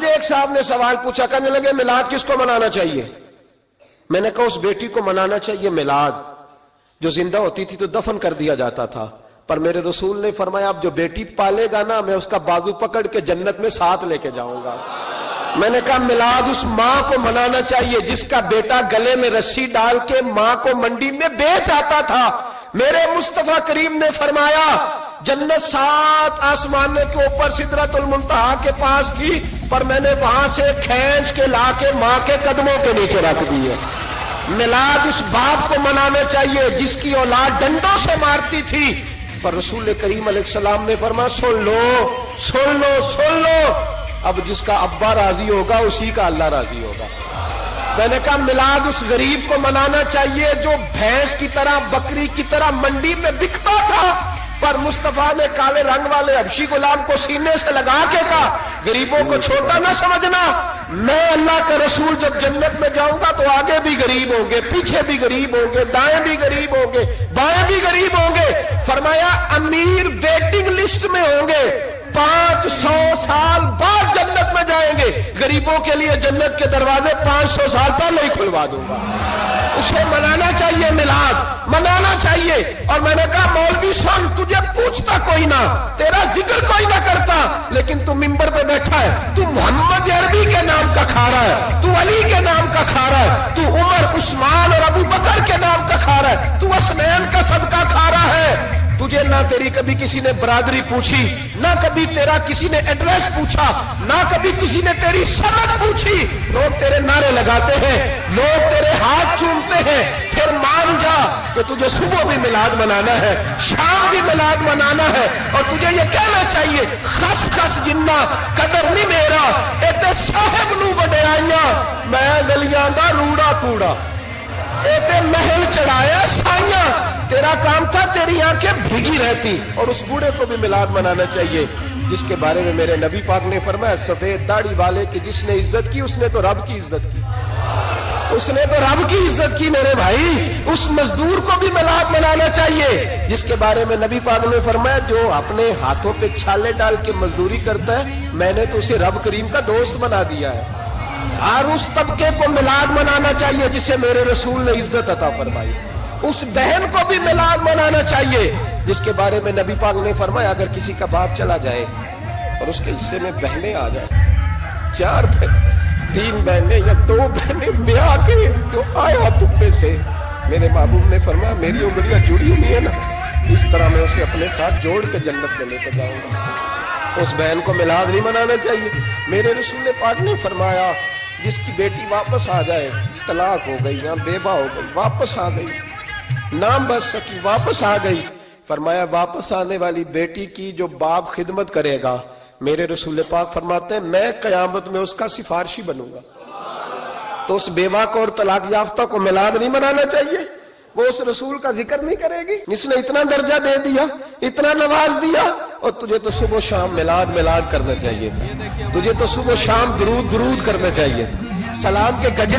مجھے ایک صاحب نے سوال پوچھا، کہنے لگے، میلاد کس کو منانا چاہیے؟ میں نے کہا، اس بیٹی کو منانا چاہیے میلاد۔ جو زندہ ہوتی تھی تو دفن کر دیا جاتا تھا، پر میرے رسول نے فرمایا، اب جو بیٹی پالے گا نا، میں اس کا بازو پکڑ کے جنت میں ساتھ لے کے جاؤں گا۔ میں نے کہا، میلاد، اس ماں کو منانا چاہیے، جس کا بیٹا گلے میں رسی ڈال کے ماں کو منڈی میں بیچ آتا تھا۔ میرے مصطفیٰ کریم نے فرمایا جنت سات آسمان کے اوپر سدرت المنتہا کے پاس تھی، پر میں نے وہاں سے کھینچ کے لا کے ماں کے قدموں کے نیچے رکھ دی ہے۔ میلاد اس باپ کو منانا چاہیے جس کی اولاد ڈنڈوں سے مارتی تھی۔ پر رسول کریم علیہ السلام نے فرما سن لو سن لو سن لو۔ اب جس کا ابا راضی ہوگا، اسی کا اللہ راضی ہوگا۔ میں نے کہا، میلاد اس غریب کو منانا چاہیے جو بھینس کی طرح، بکری کی طرح منڈی میں بکتا تھا۔ پر مصطفیٰ نے کالے رنگ والے حبشی غلام کو سینے سے لگا کے کہا، غریبوں کو چھوٹا نہ سمجھنا۔ میں اللہ کا رسول جب جنت میں جاؤں گا تو آگے بھی غریب ہوں گے، پیچھے بھی غریب ہوں گے، دائیں بھی غریب ہوں گے، بائیں بھی غریب ہوں گے۔ فرمایا، امیر ویٹنگ لسٹ میں ہوں گے۔ پانچ سو سال بعد جنت میں جائیں گے۔ غریبوں کے لیے جنت کے دروازے پانچ سو سال پہلے ہی کھلوا دوں گا۔ اسے منانا چاہیے ملاد، منانا چاہیے۔ اور میں نے کہا، مولوی سن تجھے پوچھتا کوئی نہ، تیرا ذکر کوئی نہ کرتا۔ لیکن تو ممبر پہ بیٹھا ہے، تو محمد عربی کے نام کا کھا رہا ہے، تو علی کے نام کا کھا رہا ہے، تو عمر، عثمان اور ابو بکر کے نام کا کھا رہا ہے، تو اسنین کا صدقہ کھا رہا ہے۔ تجھے نہ تیری کبھی کسی نے برادری پوچھی، نہ کبھی تیرا کسی نے ایڈریس پوچھا، نہ کبھی کسی نے تیری سمت پوچھی۔ لوگ تیرے نعرے لگاتے ہیں، لوگ تیرے ہاتھ چومتے ہیں، پھر مان جا کہ تجھے صبح بھی ملاد منانا ہے، شام بھی ملاد منانا ہے، اور تجھے یہ کہنا چاہیے، خس خس جنہ، قدر نہیں میرا، ایتے صاحب نو بڑے آئیاں میں گلیاں دا روڑا کوڑا۔ ایتے محل چڑھایا سائیاں، تیرا کام تھا تیری آنکھیں بھیگی رہتی، اور اس بوڑھے کو بھی ملاد منانا چاہیے، جس کے بارے میں میرے نبی پاک نے فرمایا، سفید داڑھی والے کی جس نے عزت کی، اس نے تو رب کی عزت کی۔ اس نے تو رب کی عزت کی میرے بھائی، اس مزدور کو بھی ملاد منانا چاہیے۔ جس کے بارے میں نبی پاک نے فرمایا، جو اپنے ہاتھوں پہ چھالے ڈال کے مزدوری کرتا ہے، میں نے تو اسے رب کریم کا دوست بنا دیا ہے۔ اور اس طبقے کو ملاد منانا چاہیے جسے میرے رسول نے عزت عطا فرمائی۔ اس بہن کو بھی ملاد منانا چاہیے۔ جس کے بارے میں نبی پاک نے فرمایا، اگر کسی کا باپ چلا جائے اور اس کے حصے میں بہنیں آ جائیں، چار بہن۔ تین بہنیں یا دو بہنیں بیاہ کے جو آیا تپے سے۔ میرے محبوب نے فرمایا، میری انگلیاں جڑی ہوئی ہیں نا، اس طرح میں اسے اپنے ساتھ جوڑ کے جنت میں لے کے جاؤں گا۔ اس بہن کو ملاد نہیں منانا چاہیے۔ میرے رسول پاک نے فرمایا، جس کی بیٹی واپس آ جائے، طلاق ہو گئی یا بیوہ ہو گئی، واپس آ گئی۔ نام بس سکی، واپس آ گئی۔ فرمایا، واپس آنے والی بیٹی کی جو باپ خدمت کرے گا میرے رسول پاک فرماتے ہیں، میں قیامت میں اس کا سفارشی بنوں گا۔ تو اس بیوہ کو اور طلاق یافتہ کو ملاد نہیں منانا چاہیے۔ وہ اس رسول کا ذکر نہیں کرے گی۔ اس نے اتنا درجہ دے دیا، اتنا نواز دیا، اور تجھے تو صبح شام ملاد ملاد کرنا چاہیے تھا۔ تجھے تو صبح شام درود درود کرنا چاہیے تھا۔ سلام کے گجرے